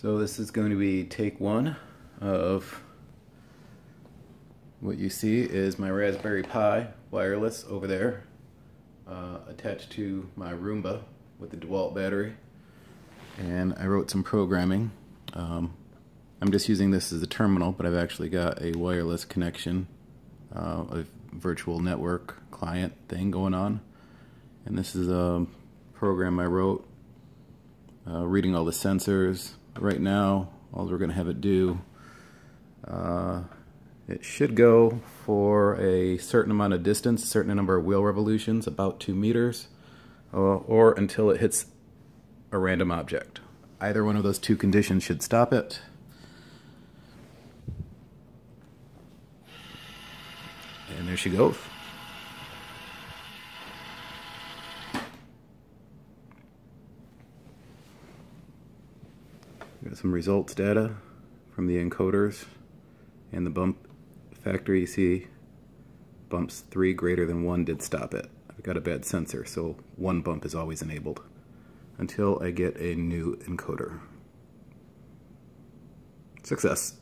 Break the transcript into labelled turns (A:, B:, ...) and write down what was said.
A: So this is going to be take one of what you see is my Raspberry Pi wireless over there uh, attached to my Roomba with the DeWalt battery and I wrote some programming. Um, I'm just using this as a terminal but I've actually got a wireless connection, uh, a virtual network client thing going on and this is a program I wrote uh, reading all the sensors right now all we're going to have it do uh, it should go for a certain amount of distance, a certain number of wheel revolutions, about two meters, uh, or until it hits a random object. Either one of those two conditions should stop it. And there she goes. Got some results data from the encoders and the bump factor you see bumps three greater than one did stop it. I've got a bad sensor, so one bump is always enabled until I get a new encoder. Success.